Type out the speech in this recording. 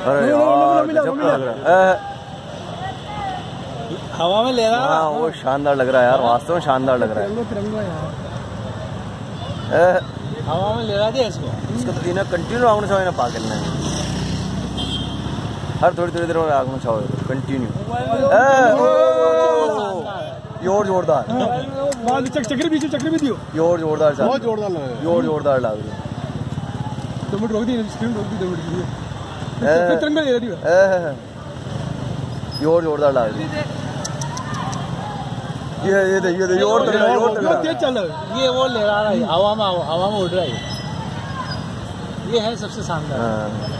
अरे यार है हवा में ले रहा हाँ वो शानदार लग रहा है यार वास्तव में शानदार लग रहा है हवा में ले रहा था इसको इसको तो इन्हें कंटिन्यू आगुन छाओ इन्हें पागल ने हर थोड़ी थोड़ी देर में आगुन छाओ कंटिन्यू योर जोरदार बाद चक चक्र भी चक्र भी दियो योर जोरदार बहुत जोरदार लग रहा है योर जोरदार लग रही है दो मिनट रोक दी स्क्रीन रोक दी दो मिनट है योर जोरदार लग रही ये ये दे ये दे योर और योर तक बहुत तेज चल ये वो ले रहा है हवा में हवा में उड़ रहा है ये है सबसे शानदार हाँ।